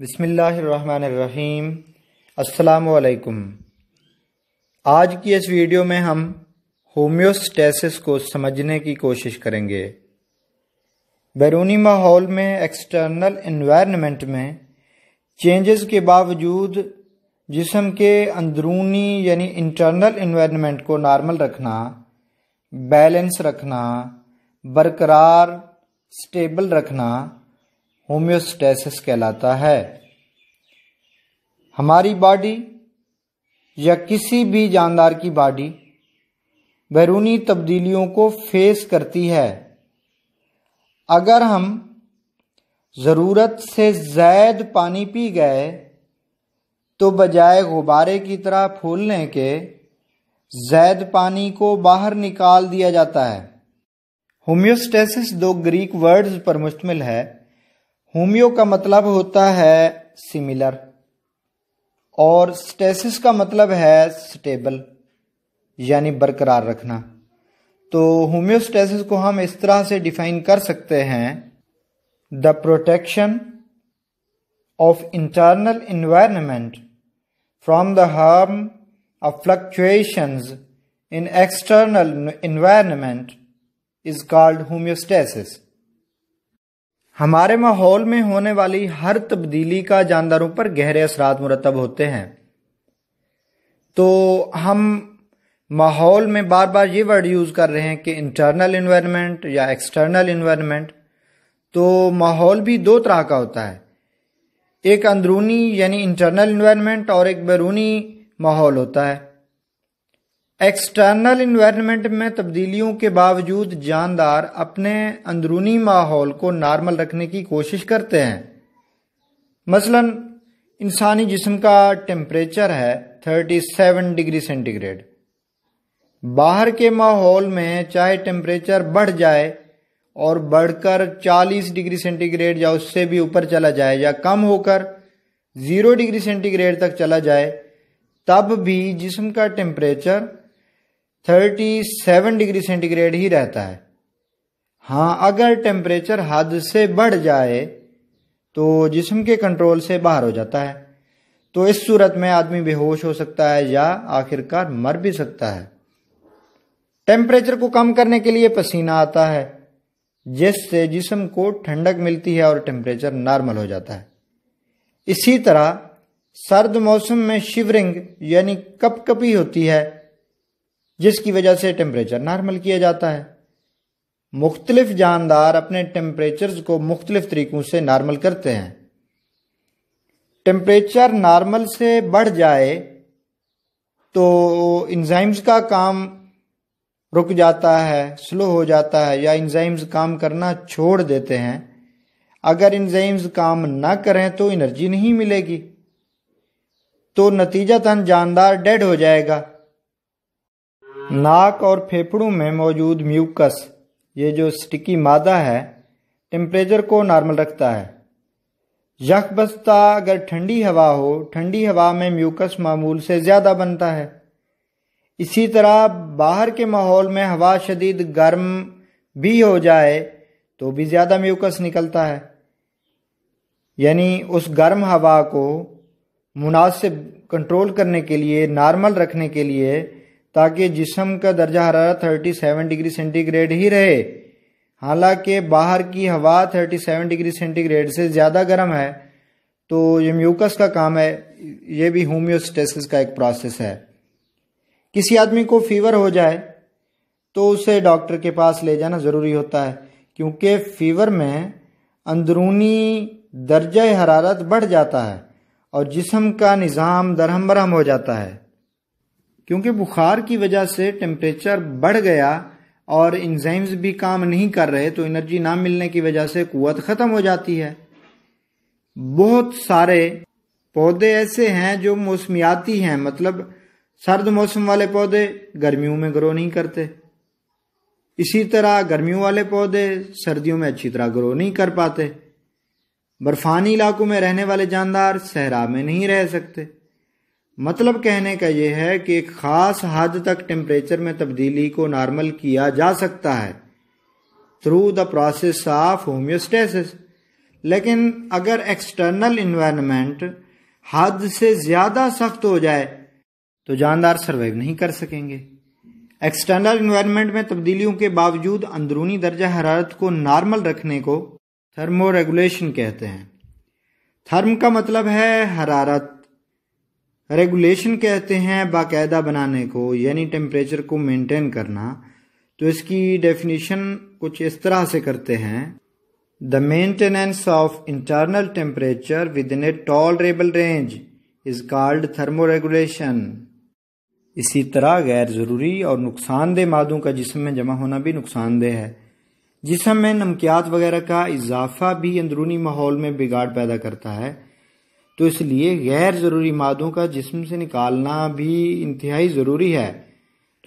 बिसमीम आज की इस वीडियो में हम होम्योस्टेसिस को समझने की कोशिश करेंगे। बैरूनी माहौल में एक्सटर्नल इन्वायरमेंट में चेंजेस के बावजूद जिसम के अंदरूनी यानी इंटरनल इन्वायरमेंट को नॉर्मल रखना, बैलेंस रखना, बरकरार, स्टेबल रखना होम्योस्टेसिस कहलाता है। हमारी बॉडी या किसी भी जानदार की बॉडी बैरूनी तब्दीलियों को फेस करती है। अगर हम ज़रूरत से ज़ायद पानी पी गए तो बजाय गुब्बारे की तरह फूलने के, जैद पानी को बाहर निकाल दिया जाता है। होम्योस्टेसिस दो ग्रीक वर्ड्स पर मुश्तमिल है। होम्यो का मतलब होता है सिमिलर, और स्टेसिस का मतलब है स्टेबल, यानी बरकरार रखना। तो होम्योस्टेसिस को हम इस तरह से डिफाइन कर सकते हैं, the protection of internal environment from the harm of fluctuations in external environment is called homeostasis. हमारे माहौल में होने वाली हर तब्दीली का जानदारों पर गहरे असरात मुरतब होते हैं। तो हम माहौल में बार बार ये वर्ड यूज़ कर रहे हैं कि इंटरनल इन्वायरमेंट या एक्सटर्नल इन्वायरमेंट तो माहौल भी दो तरह का होता है। एक अंदरूनी यानी इंटरनल इन्वायरमेंट और एक बैरूनी माहौल होता है। एक्सटर्नल इन्वायरमेंट में तब्दीलियों के बावजूद जानदार अपने अंदरूनी माहौल को नॉर्मल रखने की कोशिश करते हैं। मसलन, इंसानी जिस्म का टेम्परेचर है 37 डिग्री सेंटीग्रेड बाहर के माहौल में चाहे टेम्परेचर बढ़ जाए और बढ़कर 40 डिग्री सेंटीग्रेड या उससे भी ऊपर चला जाए या कम होकर ज़ीरो डिग्री सेंटीग्रेड तक चला जाए, तब भी जिस्म का temperature thirty seven degree centigrade ही रहता है। हाँ अगर टेम्परेचर हद से बढ़ जाए तो जिस्म के कंट्रोल से बाहर हो जाता है। तो इस सूरत में आदमी बेहोश हो सकता है या आखिरकार मर भी सकता है। टेम्परेचर को कम करने के लिए पसीना आता है, जिससे जिस्म को ठंडक मिलती है और टेम्परेचर नॉर्मल हो जाता है। इसी तरह सर्द मौसम में शिवरिंग यानी कपकपी होती है। जिसकी वजह से टेम्परेचर नॉर्मल किया जाता है। मुख्तलिफ़ जानदार अपने टेम्परेचर को मुख्तलिफ़ तरीकों से नॉर्मल करते हैं। टेम्परेचर नॉर्मल से बढ़ जाए तो इंजाइम्स का काम रुक जाता है स्लो हो जाता है या इंजाइम्स काम करना छोड़ देते हैं। अगर इंजाइम्स काम ना करें तो एनर्जी नहीं मिलेगी। तो नतीजतन जानदार डेड हो जाएगा। नाक और फेफड़ों में मौजूद म्यूकस, ये जो स्टिकी मादा है, टेम्परेचर को नॉर्मल रखता है। यख बस्ता अगर ठंडी हवा हो, ठंडी हवा में म्यूकस मामूल से ज़्यादा बनता है। इसी तरह बाहर के माहौल में हवा शदीद गर्म भी हो जाए तो भी ज़्यादा म्यूकस निकलता है। यानी उस गर्म हवा को मुनासिब कंट्रोल करने के लिए, नॉर्मल रखने के लिए ताकि जिसम का दर्जा हरारत 37 डिग्री सेंटीग्रेड ही रहे। हालाँकि बाहर की हवा 37 डिग्री सेंटीग्रेड से ज़्यादा गर्म है तो ये म्यूकस का काम है, ये भी होम्योस्टेसिस का एक प्रोसेस है। किसी आदमी को फीवर हो जाए तो उसे डॉक्टर के पास ले जाना ज़रूरी होता है, क्योंकि फीवर में अंदरूनी दर्जा हरारत बढ़ जाता है और जिसम का निज़ाम दरहम बरहम हो जाता है। क्योंकि बुखार की वजह से टेम्परेचर बढ़ गया और इंजाइम्स भी काम नहीं कर रहे तो एनर्जी ना मिलने की वजह से कुत ख़त्म हो जाती है। बहुत सारे पौधे ऐसे हैं जो मौसमियाती हैं मतलब सर्द मौसम वाले पौधे गर्मियों में ग्रो नहीं करते। इसी तरह गर्मियों वाले पौधे सर्दियों में अच्छी तरह ग्रो नहीं कर पाते। बर्फानी इलाकों में रहने वाले जानदार सहरा में नहीं रह सकते। मतलब कहने का यह है कि एक ख़ास हद तक टेम्परेचर में तब्दीली को नॉर्मल किया जा सकता है। Through the process of homeostasis लेकिन अगर एक्सटर्नल इन्वायरमेंट हद से ज़्यादा सख्त हो जाए तो जानदार सर्वाइव नहीं कर सकेंगे। एक्सटर्नल इन्वायरमेंट में तब्दीलियों के बावजूद अंदरूनी दर्जा हरारत को नॉर्मल रखने को थर्मो रेगुलेशन कहते हैं। थर्म का मतलब है हरारत। रेगुलेशन कहते हैं बाकायदा बनाने को, यानी टेम्परेचर को मेंटेन करना। तो इसकी डेफिनेशन कुछ इस तरह से करते हैं। The maintenance of internal temperature within a tolerable range is called thermoregulation इसी तरह गैर ज़रूरी और नुकसानदेह मादों का जिसम में जमा होना भी नुकसानदेह है। जिसम में नमकियात वगैरह का इजाफा भी अंदरूनी माहौल में बिगाड़ पैदा करता है। तो इसलिए गैर ज़रूरी मादों का जिसम से निकालना भी इंतहाई ज़रूरी है।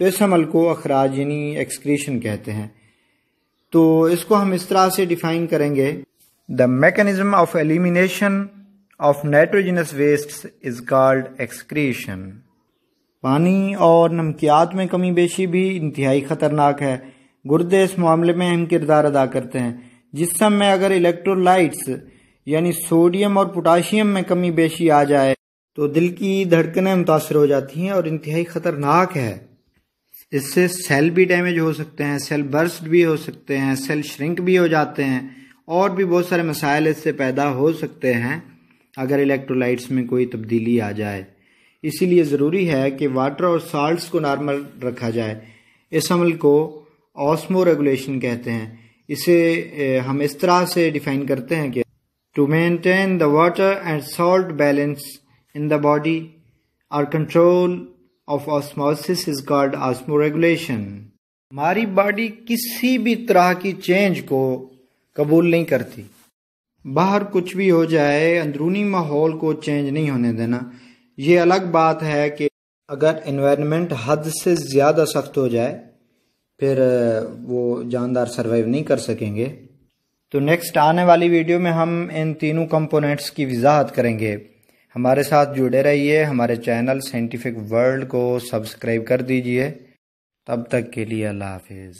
तो इस अमल को अखराज यानी एक्सक्रीशन कहते हैं। तो इसको हम इस तरह से डिफाइन करेंगे। The mechanism of elimination of nitrogenous waste is called excretion पानी और नमकियात में कमी बेशी भी इंतहाई ख़तरनाक है। गुर्दे इस मामले में अहम किरदार अदा करते हैं। जिसम में अगर इलेक्ट्रोलाइट्स यानी सोडियम और पोटाशियम में कमी बेशी आ जाए तो दिल की धड़कनें मुतासर हो जाती हैं और इंतहाई ख़तरनाक है। इससे सेल भी डैमेज हो सकते हैं, सेल बर्स्ट भी हो सकते हैं, सेल श्रिंक भी हो जाते हैं, और भी बहुत सारे मसाइल इससे पैदा हो सकते हैं, अगर इलेक्ट्रोलाइट्स में कोई तब्दीली आ जाए। इसीलिए ज़रूरी है कि वाटर और साल्ट्स को नॉर्मल रखा जाए। इस अमल को ऑस्मो रेगुलेशन कहते हैं। इसे हम इस तरह से डिफाइन करते हैं कि maintain the water and salt balance in the body और control of osmosis is called osmoregulation हमारी बॉडी किसी भी तरह की चेंज को कबूल नहीं करती। बाहर कुछ भी हो जाए, अंदरूनी माहौल को चेंज नहीं होने देना। ये अलग बात है कि अगर इन्वायरमेंट हद से ज़्यादा सख्त हो जाए, फिर वो जानदार सरवाइव नहीं कर सकेंगे। तो नेक्स्ट आने वाली वीडियो में हम इन तीनों कंपोनेंट्स की वजाहत करेंगे। हमारे साथ जुड़े रहिए, हमारे चैनल साइंटिफिक वर्ल्ड को सब्सक्राइब कर दीजिए। तब तक के लिए अल्लाह हाफिज़।